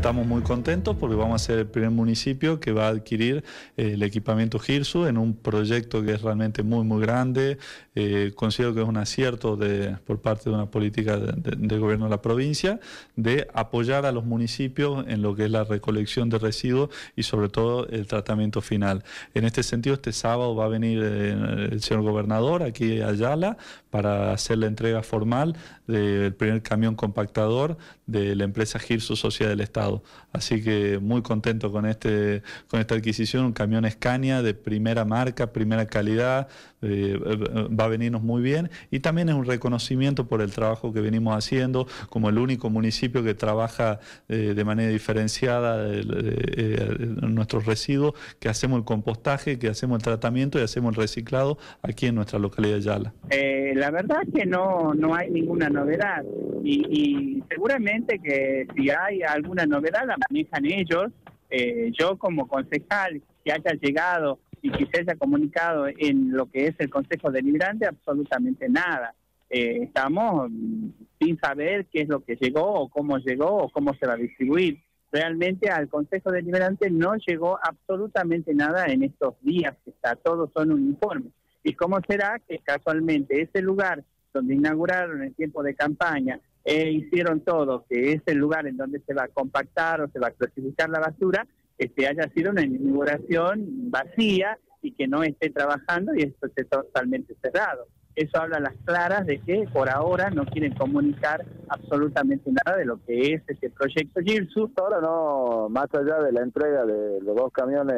estamos muy contentos porque vamos a ser el primer municipio que va a adquirir eh, el equipamiento GIRSU en un proyecto que es realmente muy, muy grande. Eh, considero que es un acierto de, por parte de una política de, gobierno de la provincia de apoyar a los municipios en lo que es la recolección de residuos y sobre todo el tratamiento final. En este sentido, este sábado va a venir eh, el señor gobernador aquí a Ayala para hacer la entrega formal del primer camión compactador de la empresa Girsu Sociedad del Estado. Así que muy contento con, este, con esta adquisición, un camión Scania de primera marca, primera calidad, eh, va a venirnos muy bien. Y también es un reconocimiento por el trabajo que venimos haciendo como el único municipio que trabaja eh, de manera diferenciada eh, nuestros residuos, que hacemos el compostaje, que hacemos el tratamiento y hacemos el reciclado aquí en nuestra localidad de Yala. la verdad es que no, no hay ninguna novedad. Y, seguramente que si hay alguna novedad la manejan ellos. Eh, yo como concejal que haya llegado y que se haya comunicado en lo que es el Consejo Deliberante, absolutamente nada. Eh, estamos sin saber qué es lo que llegó o cómo llegó o cómo se va a distribuir. Realmente al Consejo Deliberante no llegó absolutamente nada en estos días, que está, todos son un informe. ¿Y cómo será que casualmente ese lugar donde inauguraron el tiempo de campaña e hicieron todo, que es el lugar en donde se va a compactar o se va a clasificar la basura, este haya sido una inauguración vacía y que no esté trabajando y esto esté totalmente cerrado. Eso habla a las claras de que por ahora no quieren comunicar absolutamente nada de lo que es este proyecto GIRSU. Ahora no, más allá de la entrega de los dos camiones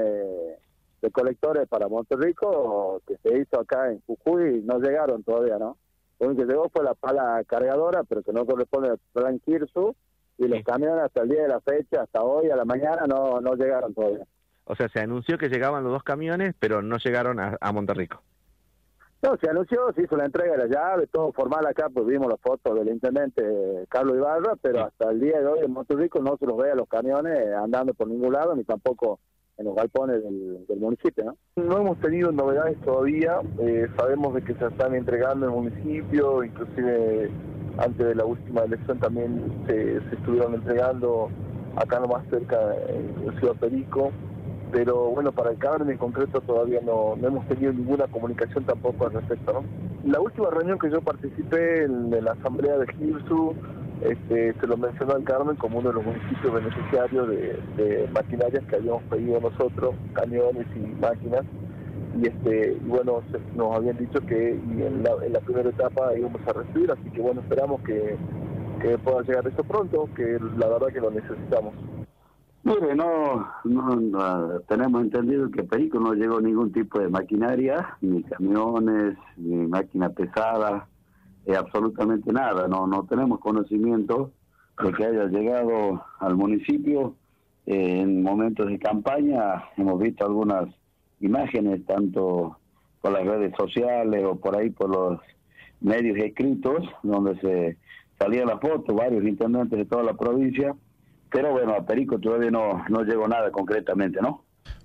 de colectores para Monterrico, que se hizo acá en Jujuy, no llegaron todavía, ¿no? Lo único que llegó fue la pala cargadora, pero que no corresponde al plan Kirsu, y los camiones hasta el día de la fecha, hasta hoy a la mañana, no, no llegaron todavía. O sea, se anunció que llegaban los dos camiones, pero no llegaron a, Monterrico. No, se anunció, se hizo la entrega de la llave, todo formal acá, pues vimos las fotos del intendente Carlos Ibarra, pero hasta el día de hoy en Monterrico no se los ve a los camiones andando por ningún lado, ni tampoco en los galpones del, municipio. ¿no? hemos tenido novedades todavía, eh, sabemos de que se están entregando en el municipio, inclusive antes de la última elección también se, estuvieron entregando acá nomás cerca en Ciudad Perico, pero bueno, para el Carmen en concreto todavía no, no hemos tenido ninguna comunicación tampoco al respecto. ¿no? La última reunión que yo participé en, la asamblea de Gilsu, este, se lo mencionó al Carmen como uno de los municipios beneficiarios de, maquinarias que habíamos pedido nosotros, camiones y máquinas. Y este bueno, nos habían dicho que en la, primera etapa íbamos a recibir, así que bueno, esperamos que, pueda llegar esto pronto, que la verdad que lo necesitamos. Mire, no, no, tenemos entendido que Perico no llegó ningún tipo de maquinaria, ni camiones, ni máquina pesada, eh, absolutamente nada, no, no tenemos conocimiento de que haya llegado al municipio eh, en momentos de campaña, hemos visto algunas imágenes tanto por las redes sociales o por ahí por los medios escritos donde se salía la foto, varios intendentes de toda la provincia, pero bueno, a Perico todavía no, no llegó nada concretamente, ¿no?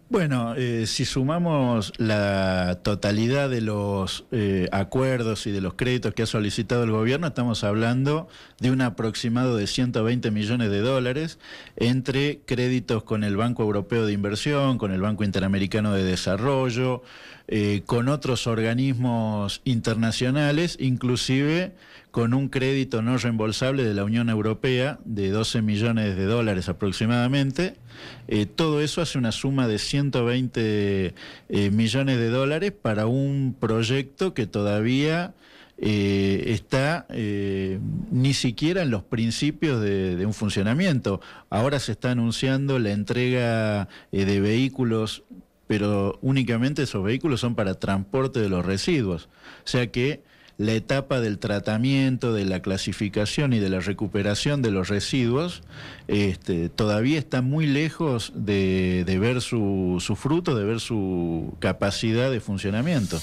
Bueno, eh, si sumamos la totalidad de los eh, acuerdos y de los créditos que ha solicitado el gobierno, estamos hablando de un aproximado de 120 millones de dólares entre créditos con el Banco Europeo de Inversión, con el Banco Interamericano de Desarrollo, eh, con otros organismos internacionales, inclusive con un crédito no reembolsable de la Unión Europea de 12 millones de dólares aproximadamente. Eh, todo eso hace una suma de 120 eh, millones de dólares para un proyecto que todavía eh, está ni siquiera en los principios de, un funcionamiento. Ahora se está anunciando la entrega de vehículos pero únicamente esos vehículos son para transporte de los residuos. O sea que la etapa del tratamiento, de la clasificación y de la recuperación de los residuos este, todavía está muy lejos de, ver su fruto, de ver su capacidad de funcionamiento.